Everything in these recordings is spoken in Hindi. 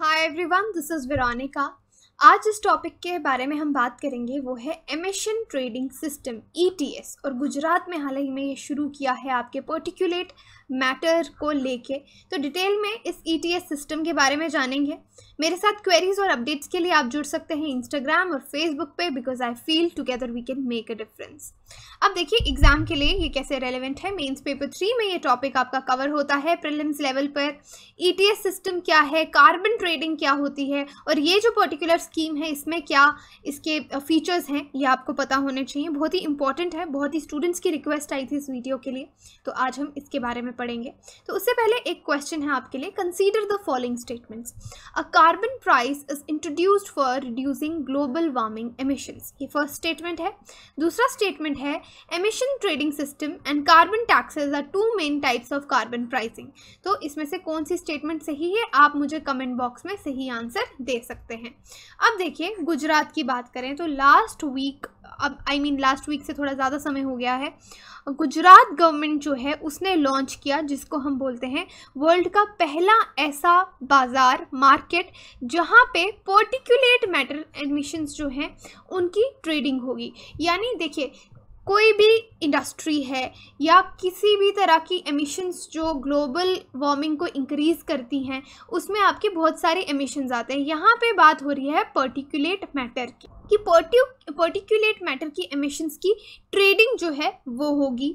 Hi everyone this is Veronica आज जिस टॉपिक के बारे में हम बात करेंगे, वो है एमिशन ट्रेडिंग सिस्टम ईटीएस और गुजरात में हाल ही में ये शुरू किया है आपके पर्टिकुलेट मैटर को लेके। तो डिटेल में इस ईटीएस सिस्टम के बारे में जानेंगे। मेरे साथ क्वेरीज और अपडेट्स के लिए आप जुड़ सकते हैं इंस्टाग्राम और फेसबुक पे because I feel together we can make a difference अब देखिए एग्ज़ाम के लिए ये कैसे रेलिवेंट है। मेंस पेपर थ्री में ये टॉपिक आपका कवर होता है प्रिलिम्स लेवल पर। ईटीएस सिस्टम क्या है? कार्बन ट्रेडिंग क्या होती है? और ये जो पर्टिकुलर स्कीम है, इसमें क्या इसके फीचर्स हैं, ये आपको पता होने चाहिए। बहुत ही इंपॉर्टेंट है, बहुत ही स्टूडेंट्स की रिक्वेस्ट आई थी इस वीडियो के लिए तो आज हम इसके बारे में पढ़ेंगे। तो उससे पहले एक क्वेश्चन है आपके लिए consider the following statements a carbon price is introduced for reducing global warming emissions ये फ़र्स्ट स्टेटमेंट है। दूसरा स्टेटमेंट है emission trading system and carbon taxes are two main types of carbon pricing तो इसमें से कौन सी स्टेटमेंट सही है, आप मुझे कमेंट बॉक्स में सही आंसर दे सकते हैं। अब देखिए, गुजरात की बात करें तो लास्ट वीक अब आई मीन लास्ट वीक से थोड़ा ज़्यादा समय हो गया है। गुजरात गवर्नमेंट जो है, उसने लॉन्च किया जिसको हम बोलते हैं वर्ल्ड का पहला ऐसा बाज़ार मार्केट जहाँ पे पर्टिकुलेट मैटर एडमिशन्स जो हैं, उनकी ट्रेडिंग होगी। यानी देखिए कोई भी इंडस्ट्री है या किसी भी तरह की एमिशंस जो ग्लोबल वार्मिंग को इंक्रीज़ करती हैं, उसमें आपके बहुत सारे एमिशंस आते हैं। यहाँ पे बात हो रही है पर्टिकुलेट मैटर की, कि पर्टिकुलेट मैटर की एमिशंस की ट्रेडिंग जो है वो होगी।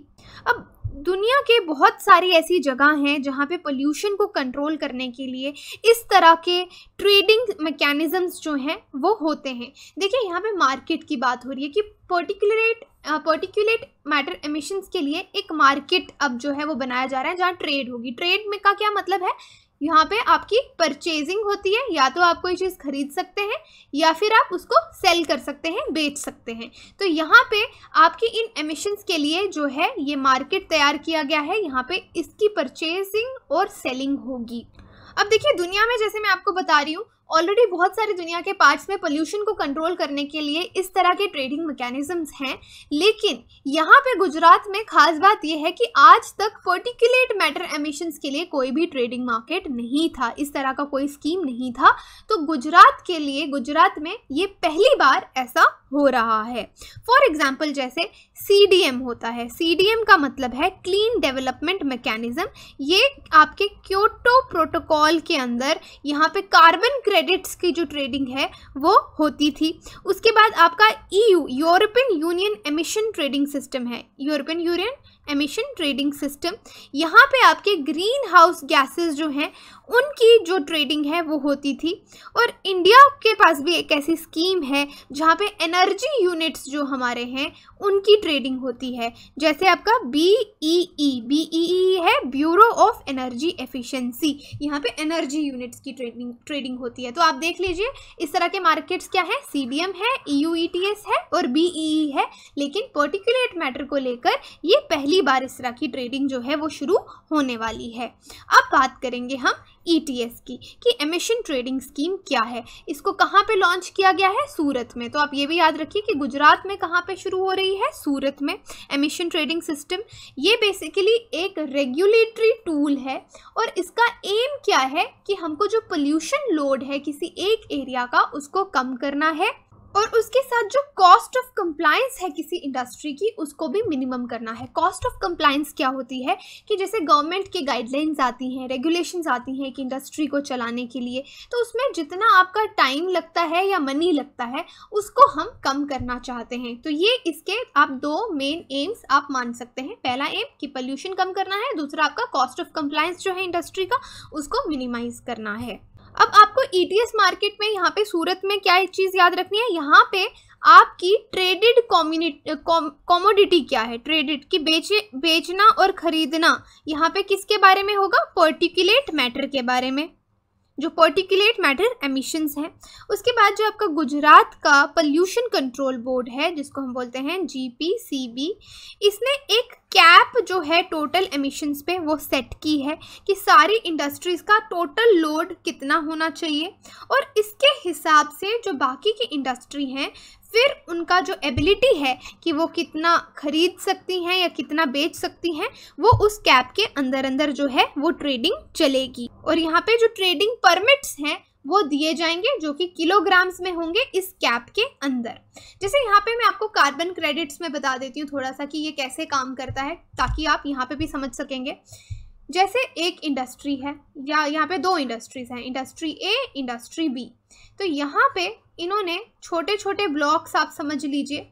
अब दुनिया के बहुत सारी ऐसी जगह हैं जहाँ पे पोल्यूशन को कंट्रोल करने के लिए इस तरह के ट्रेडिंग मैकेनिज़म्स जो हैं वो होते हैं। देखिए यहाँ पे मार्केट की बात हो रही है कि पर्टिकुलेट पर्टिकुलेट मैटर एमिशंस के लिए एक मार्केट अब जो है वो बनाया जा रहा है जहाँ ट्रेड होगी। ट्रेड में का क्या मतलब है? यहाँ पे आपकी परचेजिंग होती है, या तो आप कोई चीज़ खरीद सकते हैं, या फिर आप उसको सेल कर सकते हैं, बेच सकते हैं। तो यहाँ पे आपकी इन एमिशंस के लिए जो है ये मार्केट तैयार किया गया है। यहाँ पे इसकी परचेजिंग और सेलिंग होगी। अब देखिए, दुनिया में जैसे मैं आपको बता रही हूँ ऑलरेडी बहुत सारी दुनिया के पार्ट्स में पोल्यूशन को कंट्रोल करने के लिए इस तरह के ट्रेडिंग मैकेनिज़म्स हैं। लेकिन यहाँ पे गुजरात में खास बात यह है कि आज तक पर्टिकुलेट मैटर एमिशंस के लिए कोई भी ट्रेडिंग मार्केट नहीं था। इस तरह का कोई स्कीम नहीं था। तो गुजरात के लिए, गुजरात में ये पहली बार ऐसा हो रहा है। फॉर एग्ज़ाम्पल जैसे सीडीएम होता है। सीडीएम का मतलब है क्लीन डेवलपमेंट मैकेनिज्म ये आपके क्योटो प्रोटोकॉल के अंदर यहाँ पे कार्बन क्रेडिट्स की जो ट्रेडिंग है, वो होती थी। उसके बाद आपका EU European Union emission trading system है। European Union emission trading system यहाँ पे आपके ग्रीन हाउस गैसेस जो हैं, उनकी जो ट्रेडिंग है वो होती थी। और इंडिया के पास भी एक ऐसी स्कीम है, जहाँ पे एनर्जी यूनिट्स जो हमारे हैं, उनकी ट्रेडिंग होती है। जैसे आपका B E E B E ई है ब्यूरो ऑफ़ एनर्जी एफिशिएंसी यहाँ पे एनर्जी यूनिट्स की ट्रेडिंग ट्रेडिंग होती है। तो आप देख लीजिए, इस तरह के मार्केट्स क्या है? सी डी एम है E U E T S है और बी ई ई है। लेकिन पर्टिकुलेट मैटर को लेकर ये पहली बार इस तरह की ट्रेडिंग जो है वो शुरू होने वाली है। अब बात करेंगे हम ईटीएस की कि एमिशन ट्रेडिंग स्कीम क्या है। इसको कहाँ पे लॉन्च किया गया है? सूरत में। तो आप ये भी याद रखिए कि गुजरात में कहाँ पे शुरू हो रही है? सूरत में। एमिशन ट्रेडिंग सिस्टम ये बेसिकली एक रेगुलेटरी टूल है और इसका एम क्या है कि हमको जो पोल्यूशन लोड है किसी एक एरिया का उसको कम करना है। और उसके साथ जो कॉस्ट ऑफ़ कंप्लाइंस है किसी इंडस्ट्री की, उसको भी मिनिमम करना है। कॉस्ट ऑफ़ कंप्लाइंस क्या होती है? कि जैसे गवर्नमेंट की गाइडलाइंस आती हैं रेगुलेशंस आती हैं एक इंडस्ट्री को चलाने के लिए तो उसमें जितना आपका टाइम लगता है या मनी लगता है, उसको हम कम करना चाहते हैं। तो ये इसके आप दो मेन एम्स आप मान सकते हैं। पहला एम कि पोल्यूशन कम करना है, दूसरा आपका कॉस्ट ऑफ़ कंप्लाइंस जो है इंडस्ट्री का, उसको मिनिमाइज करना है। अब आपको ईटीएस मार्केट में, यहाँ पे सूरत में क्या चीज़ याद रखनी है? यहाँ पे आपकी ट्रेडिड ट्रेडेड कॉमोडिटी क्या है? ट्रेडेड की बेचे, बेचना और खरीदना, यहाँ पे किसके बारे में होगा? पर्टिकुलेट मैटर के बारे में। जो पर्टिकुलेट मैटर एमिशंस हैं, उसके बाद जो आपका गुजरात का पोल्यूशन कंट्रोल बोर्ड है, जिसको हम बोलते हैं जीपीसीबी इसने एक कैप जो है टोटल एमिशंस पे वो सेट की है कि सारी इंडस्ट्रीज़ का टोटल लोड कितना होना चाहिए। और इसके हिसाब से जो बाकी की इंडस्ट्री हैं, फिर उनका जो एबिलिटी है कि वो कितना खरीद सकती हैं या कितना बेच सकती हैं, वो उस कैप के अंदर अंदर जो है वो ट्रेडिंग चलेगी। और यहाँ पे जो ट्रेडिंग परमिट्स हैं वो दिए जाएँगे जो कि किलोग्राम्स में होंगे इस कैप के अंदर। जैसे यहाँ पे मैं आपको कार्बन क्रेडिट्स में बता देती हूँ थोड़ा सा कि ये कैसे काम करता है, ताकि आप यहाँ पे भी समझ सकेंगे। जैसे एक इंडस्ट्री है, या यहाँ पे दो इंडस्ट्रीज़ हैं, इंडस्ट्री ए, इंडस्ट्री बी। तो यहाँ पे इन्होंने छोटे छोटे ब्लॉक्स आप समझ लीजिए,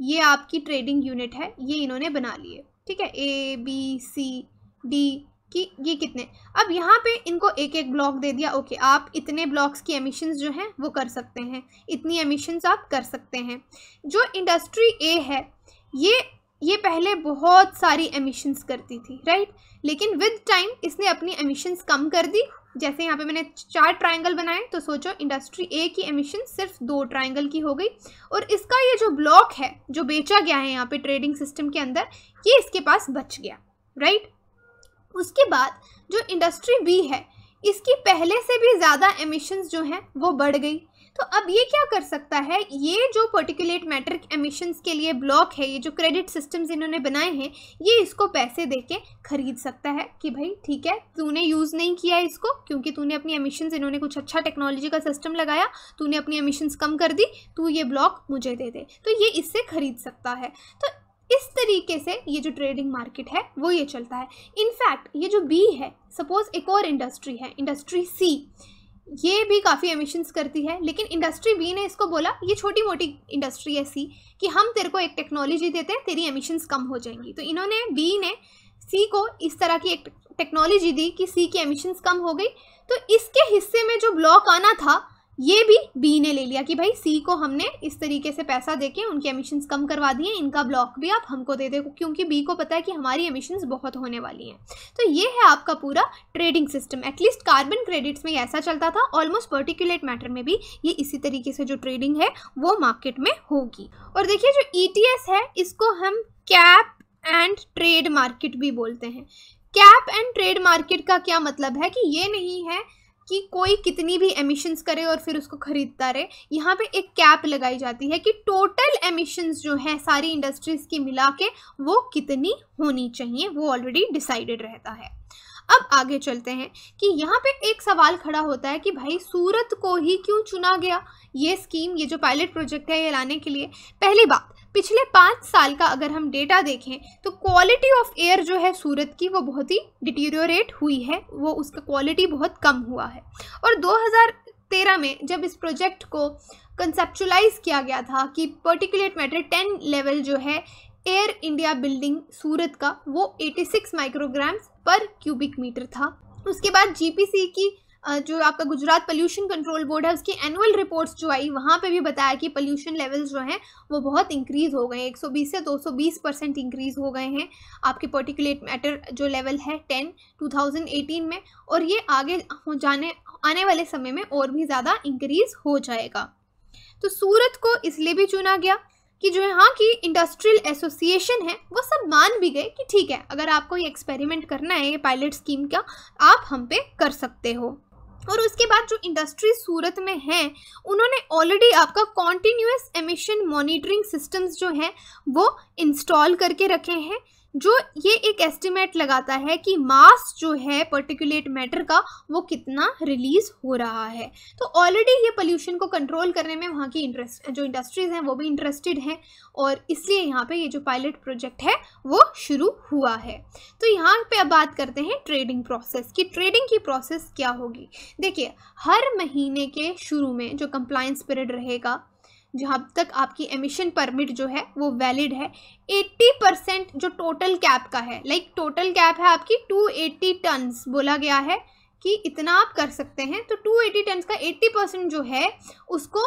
ये आपकी ट्रेडिंग यूनिट है, ये इन्होंने बना लिए। ठीक है, ए, बी, सी, डी कि ये कितने? अब यहाँ पे इनको एक एक ब्लॉक दे दिया। ओके आप इतने ब्लॉक्स की एमिशंस जो हैं, वो कर सकते हैं। इतनी एमिशंस आप कर सकते हैं। जो इंडस्ट्री ए है, ये ये पहले बहुत सारी एमिशंस करती थी राइट लेकिन विद टाइम इसने अपनी एमिशंस कम कर दी। जैसे यहाँ पे मैंने चार ट्रायंगल बनाए तो सोचो इंडस्ट्री ए की एमिशन सिर्फ़ दो ट्रायंगल की हो गई। और इसका ये जो ब्लॉक है, जो बेचा गया है यहाँ पे ट्रेडिंग सिस्टम के अंदर, ये इसके पास बच गया राइट उसके बाद जो इंडस्ट्री बी है, इसकी पहले से भी ज़्यादा एमिशंस जो हैं, वो बढ़ गई। तो अब ये क्या कर सकता है? ये जो पर्टिकुलेट मैटर एमिशंस के लिए ब्लॉक है, ये जो क्रेडिट सिस्टम्स इन्होंने बनाए हैं, ये इसको पैसे दे के खरीद सकता है कि भाई, ठीक है, तूने यूज़ नहीं किया इसको क्योंकि तूने अपनी एमिशंस इन्होंने कुछ अच्छा टेक्नोलॉजी का सिस्टम लगाया, तूने अपनी एमिशंस कम कर दी, तू ये ब्लॉक मुझे दे दे। तो ये इससे खरीद सकता है। तो इस तरीके से ये जो ट्रेडिंग मार्केट है, वो ये चलता है। इनफैक्ट ये जो बी है सपोज़ एक और इंडस्ट्री है इंडस्ट्री सी ये भी काफ़ी एमिशंस करती है, लेकिन इंडस्ट्री बी ने इसको बोला, ये छोटी मोटी इंडस्ट्री है सी कि हम तेरे को एक टेक्नोलॉजी देते हैं, तेरी एमिशंस कम हो जाएँगी। तो इन्होंने बी ने सी को इस तरह की एक टेक्नोलॉजी दी कि सी की एमिशंस कम हो गई। तो इसके हिस्से में जो ब्लॉक आना था ये भी बी ने ले लिया कि भाई सी को हमने इस तरीके से पैसा देके उनके एमिशंस कम करवा दिए, इनका ब्लॉक भी आप हमको दे दे, क्योंकि बी को पता है कि हमारी एमिशंस बहुत होने वाली हैं। तो ये है आपका पूरा trading system at least carbon credits में ऐसा चलता था ऑलमोस्ट पर्टिकुलेट मैटर में भी ये इसी तरीके से जो ट्रेडिंग है, वो मार्केट में होगी। और देखिए जो ई e है, इसको हम कैप एंड ट्रेड मार्केट भी बोलते हैं। कैप एंड ट्रेड मार्केट का क्या मतलब है कि ये नहीं है कि कोई कितनी भी एमिशंस करे और फिर उसको खरीदता रहे। यहाँ पे एक कैप लगाई जाती है कि टोटल एमिशंस जो है सारी इंडस्ट्रीज़ की मिला के वो कितनी होनी चाहिए, वो ऑलरेडी डिसाइडेड रहता है। अब आगे चलते हैं कि यहाँ पे एक सवाल खड़ा होता है कि भाई सूरत को ही क्यों चुना गया? ये स्कीम ये जो पायलट प्रोजेक्ट है, ये लाने के लिए। पहली बात पिछले पाँच साल का अगर हम डेटा देखें तो क्वालिटी ऑफ़ एयर जो है सूरत की, वो बहुत ही डिटीरियोरेट हुई है, वो उसका क्वालिटी बहुत कम हुआ है। और 2013 में जब इस प्रोजेक्ट को कंसेप्चुलाइज किया गया था कि पर्टिकुलेट मैटर टेन लेवल जो है एयर इंडिया बिल्डिंग सूरत का, वो 86 माइक्रोग्राम्स पर क्यूबिक मीटर था। उसके बाद जीपीसी की जो आपका गुजरात पोल्यूशन कंट्रोल बोर्ड है, उसकी एनुअल रिपोर्ट्स जो आई, वहाँ पे भी बताया कि पोल्यूशन लेवल्स जो हैं, वो बहुत इंक्रीज़ हो गए हैं। 120 से 220 परसेंट इंक्रीज़ हो गए हैं आपके पर्टिकुलेट मैटर जो लेवल है 10 2018 में। और ये आगे जाने, आने वाले समय में और भी ज़्यादा इंक्रीज़ हो जाएगा। तो सूरत को इसलिए भी चुना गया कि जो यहाँ की इंडस्ट्रियल एसोसिएशन है, वो सब मान भी गए कि ठीक है, अगर आपको ये एक्सपेरिमेंट करना है, ये पायलट स्कीम का, आप हम पे कर सकते हो। और उसके बाद जो इंडस्ट्री सूरत में हैं, उन्होंने ऑलरेडी आपका कॉन्टीन्यूस एमिशन मॉनिटरिंग सिस्टम्स जो हैं, वो इंस्टॉल करके रखे हैं। जो ये एक एस्टिमेट लगाता है कि मास जो है पर्टिकुलेट मैटर का, वो कितना रिलीज़ हो रहा है। तो ऑलरेडी ये पोल्यूशन को कंट्रोल करने में वहाँ की इंटरेस्ट जो इंडस्ट्रीज़ हैं, वो भी इंटरेस्टेड हैं और इसलिए यहाँ पे ये जो पायलट प्रोजेक्ट है, वो शुरू हुआ है। तो यहाँ पे अब बात करते हैं ट्रेडिंग प्रोसेस की। ट्रेडिंग की प्रोसेस क्या होगी? देखिए, हर महीने के शुरू में जो कंप्लाइंस पीरियड रहेगा जहाँ तक आपकी एमिशन परमिट जो है, वो वैलिड है 80 परसेंट जो टोटल कैप का है लाइक टोटल कैप है आपकी 280 टन्स बोला गया है कि इतना आप कर सकते हैं तो 280 टन्स का 80 परसेंट जो है, उसको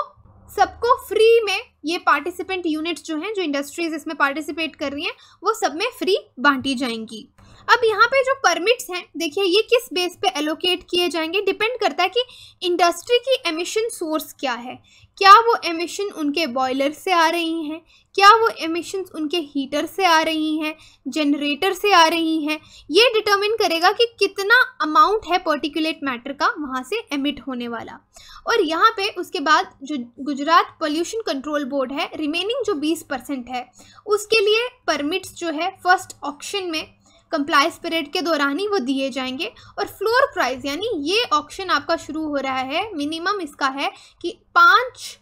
सबको फ्री में ये पार्टिसिपेंट यूनिट्स जो हैं, जो इंडस्ट्रीज़ इसमें पार्टिसिपेट कर रही हैं, वो सब में फ्री बांटी जाएँगी। अब यहाँ पे जो परमिट्स हैं, देखिए ये किस बेस पे एलोकेट किए जाएँगे? डिपेंड करता है कि इंडस्ट्री की एमिशन सोर्स क्या है। क्या वो एमिशन उनके बॉयलर से आ रही हैं? क्या वो एमिशंस उनके हीटर से आ रही हैं? जनरेटर से आ रही हैं? ये डिटर्मिन करेगा कि कितना अमाउंट है पर्टिकुलेट मैटर का वहाँ से एमिट होने वाला। और यहाँ पे उसके बाद जो गुजरात पोल्यूशन कंट्रोल बोर्ड है रिमेनिंग जो 20 परसेंट है, उसके लिए परमिट्स जो है फ़र्स्ट ऑक्शन में कंप्लाइंस पीरियड के दौरान ही वो दिए जाएँगे। और फ्लोर प्राइस यानी ये ऑप्शन आपका शुरू हो रहा है मिनिमम इसका है कि पाँच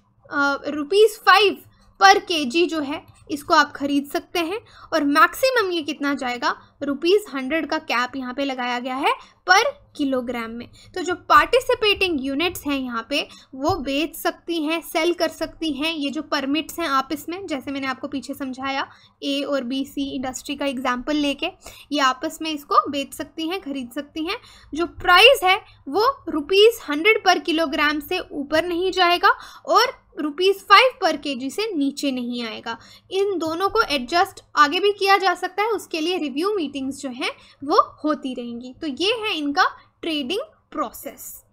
रुपीज़ फाइव पर केजी जो है, इसको आप खरीद सकते हैं और मैक्सिमम ये कितना जाएगा? रुपीज़ हंड्रेड का कैप यहाँ पे लगाया गया है पर किलोग्राम में। तो जो पार्टिसिपेटिंग यूनिट्स हैं यहाँ पे, वो बेच सकती हैं सेल कर सकती हैं, ये जो परमिट्स हैं आपस में जैसे मैंने आपको पीछे समझाया ए और बी सी इंडस्ट्री का एग्ज़ाम्पल लेके, ये आपस में इसको बेच सकती हैं, खरीद सकती हैं। जो प्राइस है, वो रुपीज़ हंड्रेड पर किलोग्राम से ऊपर नहीं जाएगा और रुपीज़ फाइव पर के जी से नीचे नहीं आएगा। इन दोनों को एडजस्ट आगे भी किया जा सकता है, उसके लिए रिव्यू मीटिंग्स जो हैं, वो होती रहेंगी। तो ये है इनका ट्रेडिंग प्रोसेस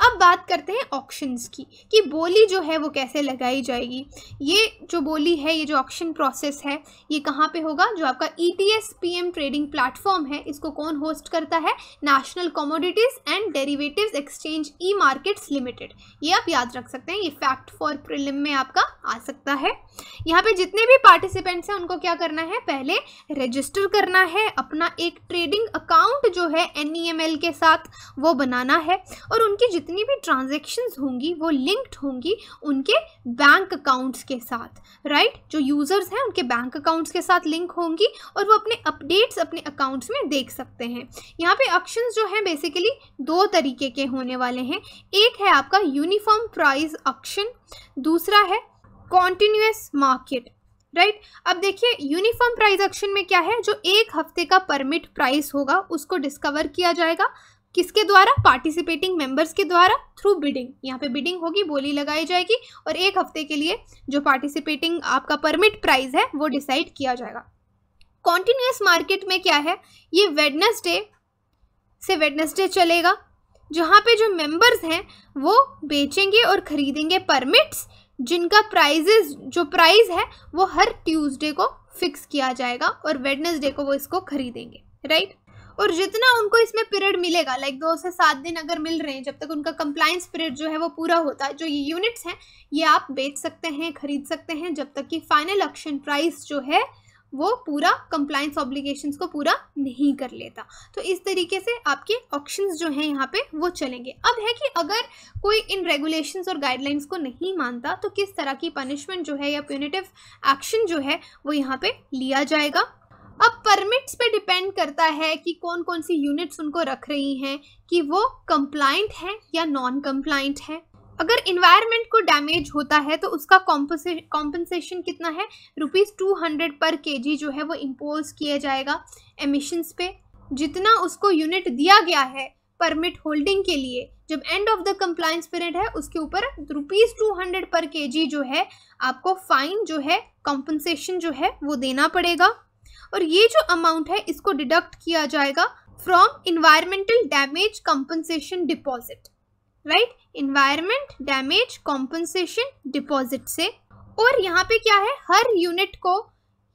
अब बात करते हैं ऑक्शंस की, कि बोली जो है वो कैसे लगाई जाएगी। ये जो बोली है, ये जो ऑक्शन प्रोसेस है, ये कहाँ पे होगा? जो आपका E T S P M trading platform है, इसको कौन होस्ट करता है? National commodities and derivatives exchange E markets limited ये आप याद रख सकते हैं, ये फैक्ट फॉर प्रिलिम में आपका आ सकता है। यहाँ पे जितने भी पार्टिसिपेंट्स हैं, उनको क्या करना है? पहले रजिस्टर करना है, अपना एक ट्रेडिंग अकाउंट जो है एन e के साथ, वो बनाना है, और उनकी भी ट्रांजेक्शन्स होंगी, वो लिंक्ड होंगी उनके बैंक अकाउंट्स के साथ राइट right? जो यूज़र्स हैं, उनके बैंक अकाउंट्स के साथ लिंक होंगी और वो अपने अपडेट्स अपने अकाउंट्स में देख सकते हैं यहाँ पे ऑक्शंस जो हैं बेसिकली दो तरीके के होने वाले हैं एक है आपका यूनिफॉर्म प्राइस ऑक्शन दूसरा है कॉन्टीन्यूस मार्केट राइट right? अब देखिए यूनिफॉर्म प्राइस ऑक्शन में क्या है जो एक हफ़्ते का परमिट प्राइस होगा, उसको डिस्कवर किया जाएगा किसके द्वारा? पार्टिसिपेटिंग मेंबर्स के द्वारा थ्रू बिडिंग यहाँ पे बिडिंग होगी, बोली लगाई जाएगी, और एक हफ़्ते के लिए जो पार्टिसिपेटिंग आपका परमिट प्राइस है, वो डिसाइड किया जाएगा। कॉन्टिन्यूस मार्केट में क्या है? ये वेडनेसडे से वेडनेसडे चलेगा। जहाँ पे जो मेंबर्स हैं, वो बेचेंगे और खरीदेंगे परमिट्स जिनका प्राइजेस जो प्राइस है, वो हर ट्यूसडे को फिक्स किया जाएगा, और वेडनेसडे को वो इसको खरीदेंगे राइट और जितना उनको इसमें पीरियड मिलेगा लाइक दो से सात दिन अगर मिल रहे हैं, जब तक उनका कंप्लाइंस पीरियड जो है वो पूरा होता है, जो ये यूनिट्स हैं, ये आप बेच सकते हैं, खरीद सकते हैं, जब तक कि फाइनल ऑक्शन प्राइस जो है वो पूरा कंप्लाइंस ऑब्लिगेशंस को पूरा नहीं कर लेता। तो इस तरीके से आपके ऑप्शंस जो हैं यहाँ पे वो चलेंगे। अब है कि अगर कोई इन रेगुलेशंस और गाइडलाइंस को नहीं मानता तो किस तरह की पनिशमेंट जो है या प्यूनिटिव एक्शन जो है वो यहाँ पे लिया जाएगा? अब परमिट्स पे डिपेंड करता है कि कौन कौन सी यूनिट्स उनको रख रही हैं, कि वो कंप्लाइंट हैं या नॉन कंप्लाइंट हैं। अगर इन्वायरमेंट को डैमेज होता है तो उसका कॉम्पनसेशन कितना है? रुपीज़ टू हंड्रेड पर के जी जो है वो इम्पोज किया जाएगा एमिशंस पे। जितना उसको यूनिट दिया गया है परमिट होल्डिंग के लिए, जब end of the compliance period है, उसके ऊपर रुपीज़ टू हंड्रेड पर के जी जो है, आपको फाइन जो है कॉम्पनसेशन जो है, वो देना पड़ेगा। और ये जो अमाउंट है, इसको डिडक्ट किया जाएगा from environmental damage compensation deposit right environment damage compensation deposit से। और यहाँ पे क्या है? हर यूनिट को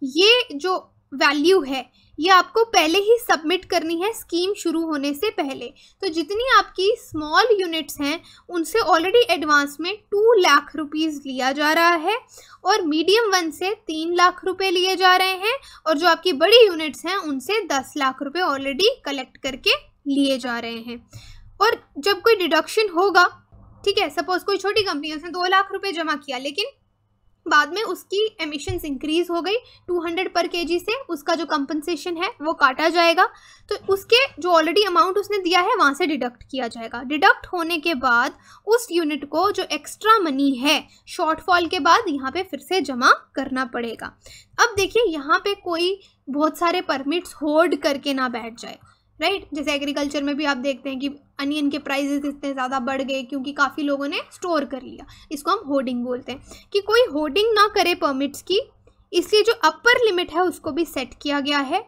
ये जो वैल्यू है ये आपको पहले ही सबमिट करनी है स्कीम शुरू होने से पहले। तो जितनी आपकी स्मॉल यूनिट्स हैं, उनसे ऑलरेडी एडवांस में टू लाख रुपीज़ लिया जा रहा है और मीडियम वन से तीन लाख रुपए लिए जा रहे हैं और जो आपकी बड़ी यूनिट्स हैं, उनसे दस लाख रुपए ऑलरेडी कलेक्ट करके लिए जा रहे हैं। और जब कोई डिडक्शन होगा, ठीक है सपोज़ कोई छोटी कंपनी उसने दो लाख रुपए जमा किया, लेकिन बाद में उसकी एमिशंस इंक्रीज हो गई 200 पर केजी से, उसका जो कंपनसेशन है, वो काटा जाएगा। तो उसके जो ऑलरेडी अमाउंट उसने दिया है, वहाँ से डिडक्ट किया जाएगा। डिडक्ट होने के बाद उस यूनिट को जो एक्स्ट्रा मनी है शॉर्टफॉल के बाद यहाँ पे फिर से जमा करना पड़ेगा। अब देखिए, यहाँ पे कोई बहुत सारे परमिट्स होल्ड करके ना बैठ जाए। Right right? जैसे एग्रीकल्चर में भी आप देखते हैं कि अनियन के प्राइजेस इतने ज़्यादा बढ़ गए क्योंकि काफ़ी लोगों ने स्टोर कर लिया। इसको हम होर्डिंग बोलते हैं। कि कोई होर्डिंग ना करे परमिट्स की, इसलिए जो अपर लिमिट है उसको भी सेट किया गया है,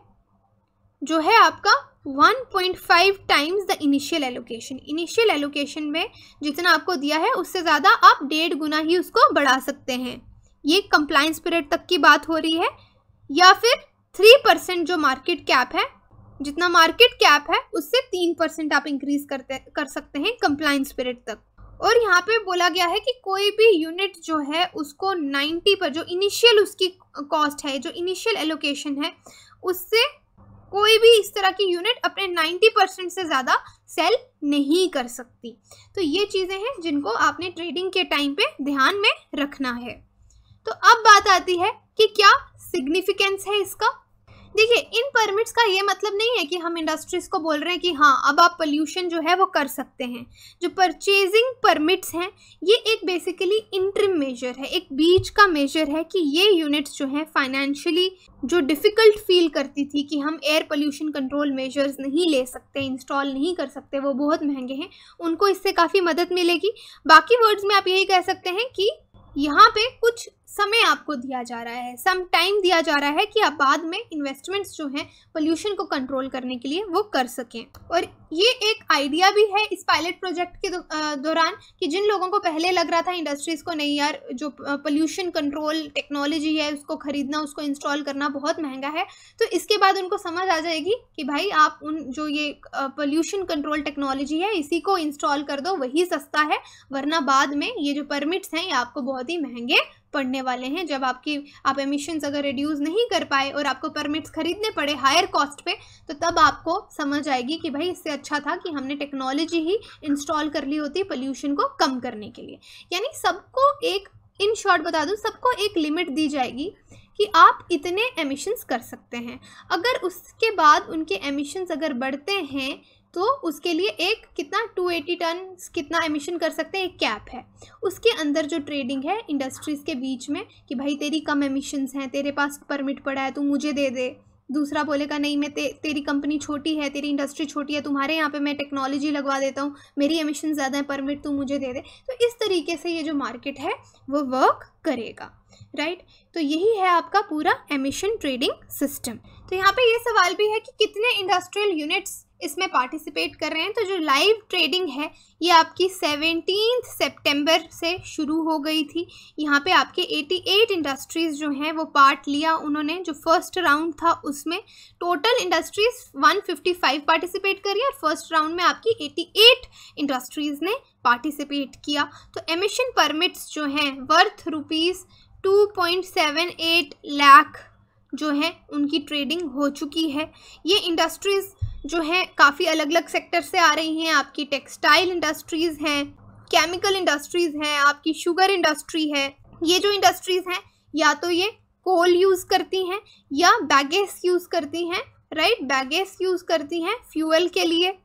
जो है आपका 1.5 times the initial allocation initial allocation में जितना आपको दिया है, उससे ज़्यादा आप डेढ़ गुना ही उसको बढ़ा सकते हैं। ये कंप्लाइंस पीरियड तक की बात हो रही है। या फिर थ्री परसेंट जो मार्केट कैप है जितना मार्केट कैप है, उससे तीन परसेंट आप इंक्रीज करते, कर सकते हैं कंप्लाइंस पीरियड तक। और यहाँ पे बोला गया है कि कोई भी यूनिट जो है, उसको 90 पर, जो इनिशियल उसकी कॉस्ट है, जो इनिशियल एलोकेशन है, उससे कोई भी इस तरह की यूनिट अपने 90 परसेंट से ज़्यादा सेल नहीं कर सकती। तो ये चीज़ें हैं जिनको आपने ट्रेडिंग के टाइम पे ध्यान में रखना है। तो अब बात आती है कि क्या सिग्निफिकेंस है इसका? देखिए, इन परमिट्स का ये मतलब नहीं है कि हम इंडस्ट्रीज़ को बोल रहे हैं कि हाँ अब आप पोल्यूशन जो है वो कर सकते हैं। जो परचेजिंग परमिट्स हैं, ये एक बेसिकली इंट्रिम मेजर है, एक बीच का मेजर है कि ये यूनिट्स जो हैं फाइनेंशियली जो डिफ़िकल्ट फील करती थी कि हम एयर पोल्यूशन कंट्रोल मेजर्स नहीं ले सकते इंस्टॉल नहीं कर सकते, वो बहुत महँगे हैं, उनको इससे काफ़ी मदद मिलेगी। बाकी वर्ड्स में आप यही कह सकते हैं कि यहाँ पे कुछ समय आपको दिया जा रहा है सम टाइम दिया जा रहा है कि आप बाद में इन्वेस्टमेंट्स जो हैं पोल्यूशन को कंट्रोल करने के लिए वो कर सकें। और ये एक आइडिया भी है इस पायलट प्रोजेक्ट के दौरान कि जिन लोगों को पहले लग रहा था इंडस्ट्रीज़ को, नहीं यार, जो पोल्यूशन कंट्रोल टेक्नोलॉजी है, उसको ख़रीदना, उसको इंस्टॉल करना बहुत महँगा है तो इसके बाद उनको समझ आ जाएगी कि भाई आप उन, जो ये पोल्यूशन कंट्रोल टेक्नोलॉजी है, इसी को इंस्टॉल कर दो, वही सस्ता है, वरना बाद में ये जो परमिट्स हैं, ये आपको बहुत ही महँगे पड़ने वाले हैं। जब आपकी, आप एमिशंस अगर रिड्यूस नहीं कर पाए और आपको परमिट्स खरीदने पड़े हायर कॉस्ट पे तो तब आपको समझ आएगी कि भाई इससे अच्छा था कि हमने टेक्नोलॉजी ही इंस्टॉल कर ली होती पोल्यूशन को कम करने के लिए। यानी सबको एक इन शॉर्ट बता दूँ, सबको एक लिमिट दी जाएगी कि आप इतने एमिशन्स कर सकते हैं। अगर उसके बाद उनके एमिशंस अगर बढ़ते हैं तो उसके लिए एक कितना 280 टन कितना एमिशन कर सकते हैं? एक कैप है। उसके अंदर जो ट्रेडिंग है इंडस्ट्रीज़ के बीच में कि भाई तेरी कम एमिशंस हैं तेरे पास परमिट पड़ा है तू मुझे दे दे। दूसरा बोलेगा नहीं मैं ते, तेरी कंपनी छोटी है तेरी इंडस्ट्री छोटी है तुम्हारे यहाँ पे मैं टेक्नोलॉजी लगवा देता हूँ मेरी एमिशन ज़्यादा है परमिट तू मुझे दे दे। तो इस तरीके से ये जो मार्केट है वो वर्क करेगा। राइट तो यही है आपका पूरा एमिशन ट्रेडिंग सिस्टम तो यहाँ पे ये सवाल भी है कि कितने इंडस्ट्रियल यूनिट्स इसमें पार्टिसिपेट कर रहे हैं। तो जो लाइव ट्रेडिंग है, ये आपकी सेवनटीन सितंबर से शुरू हो गई थी। यहाँ पे आपके 88 इंडस्ट्रीज़ जो हैं, वो पार्ट लिया उन्होंने। जो फ़र्स्ट राउंड था, उसमें टोटल इंडस्ट्रीज़ 155 पार्टिसिपेट करी और फ़र्स्ट राउंड में आपकी 88 इंडस्ट्रीज़ ने पार्टिसिपेट किया। तो एमिशन परमिट्स जो हैं worth rupees two point seven eight lakh जो है, उनकी ट्रेडिंग हो चुकी है। ये इंडस्ट्रीज़ जो हैं, काफ़ी अलग अलग सेक्टर से आ रही हैं। आपकी टेक्सटाइल इंडस्ट्रीज़ हैं केमिकल इंडस्ट्रीज़ हैं, आपकी शुगर इंडस्ट्री है। ये जो इंडस्ट्रीज़ हैं, या तो ये कोल यूज़ करती हैं, या बैगेस यूज़ करती हैं राइट बैगेस यूज़ करती हैं फ्यूल के लिए।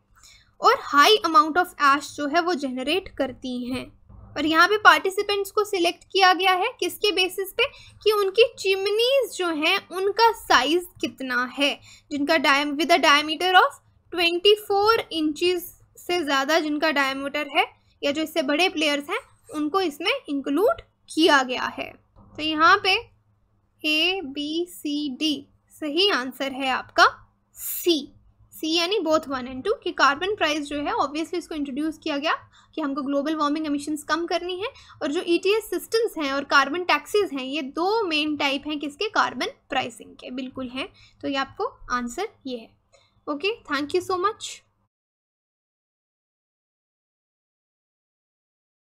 और हाई अमाउंट ऑफ़ एश जो है, वो जनरेट करती हैं। और यहाँ पे पार्टिसिपेंट्स को सिलेक्ट किया गया है किसके बेसिस पे? कि उनकी चिमनीज जो हैं, उनका साइज़ कितना है? जिनका diam with a diameter of 24 inches से ज़्यादा जिनका डायमीटर है, या जो इससे बड़े प्लेयर्स हैं, उनको इसमें इंक्लूड किया गया है। तो यहाँ पे ए बी सी डी सही आंसर है आपका सी सी यानी बोथ वन एंड टू कि कार्बन प्राइस जो है ऑब्वियसली इसको इंट्रोड्यूस किया गया कि हमको ग्लोबल वार्मिंग एमिशंस कम करनी है और जो ईटीएस सिस्टम्स हैं और कार्बन टैक्सेस हैं, ये दो मेन टाइप हैं किसके? कार्बन प्राइसिंग के। बिल्कुल हैं। तो ये आपको आंसर ये है। Okay thank you so much